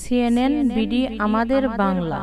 CNN BD আমাদের বাংলা।